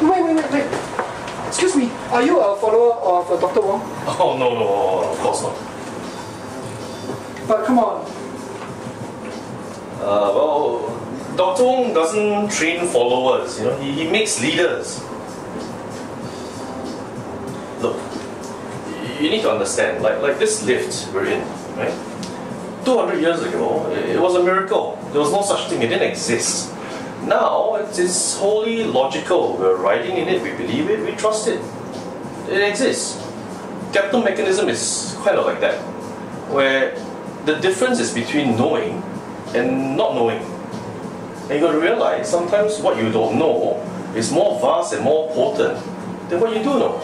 Wait, wait, wait, wait. Excuse me, are you a follower of uh, Dr. Wong? Oh, no, no, of course not. But come on, Uh, well, Dr. Wong doesn't train followers, you know, he, he makes leaders. Look, you need to understand, like, like this lift we're in, right? 200 years ago, it was a miracle. There was no such thing, it didn't exist. Now, it is wholly logical. We're riding in it, we believe it, we trust it. It exists. Capital mechanism is kind of like that, where the difference is between knowing and not knowing. And you got to realize sometimes what you don't know is more vast and more potent than what you do know.